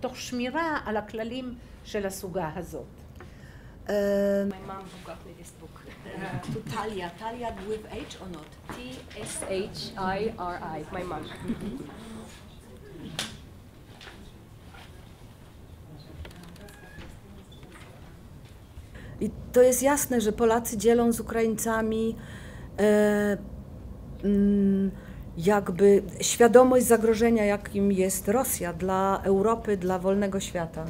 תוך שמירה על הכללים של הסוגה הזאת. My mom who got me this book. to Talia. Talia with H or not? T S H I R I. My mom. I to jest jasne, że Polacy dzielą z Ukraińcami e, mm, jakby świadomość zagrożenia, jakim jest Rosja dla Europy, dla wolnego świata.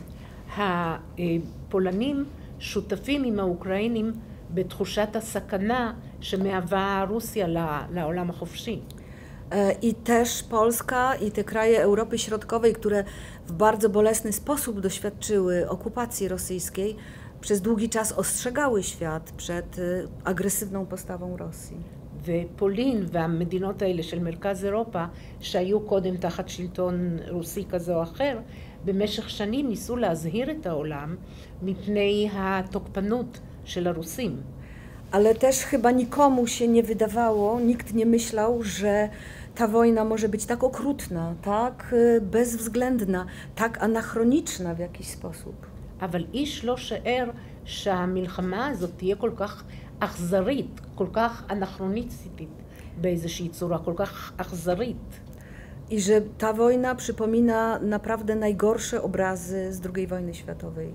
הפולנים שותפים עם האוקראינים בתחושת הסכנה שמהווה רוסיה לעולם החופשי. E, I też Polska i te kraje Europy Środkowej, które w bardzo bolesny sposób doświadczyły okupacji rosyjskiej, przez długi czas ostrzegały świat przed y, agresywną postawą Rosji. ופולין והמדינות האלה של מרכז אירופה, שהיו קודם תחת שלטון רוסי כזה או אחר, במשך שנים ניסו להזהיר את העולם מפני התוקפנות של הרוסים. Ale też chyba nikomu się nie wydawało, nikt nie myślał, że ta wojna może być tak okrutna, tak y, bezwzględna, tak anachroniczna w jakiś sposób. אבל איש לא שיער שהמלחמה הזאת תהיה כל כך אכזרית, כל כך אנכרוניסטית באיזושהי צורה, כל כך אכזרית. I że ta wojna przypomina naprawdę najgorsze obrazy z II wojny światowej.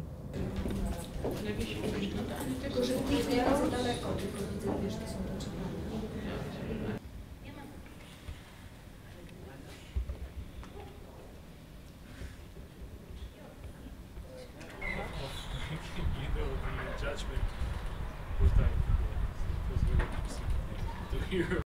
you here.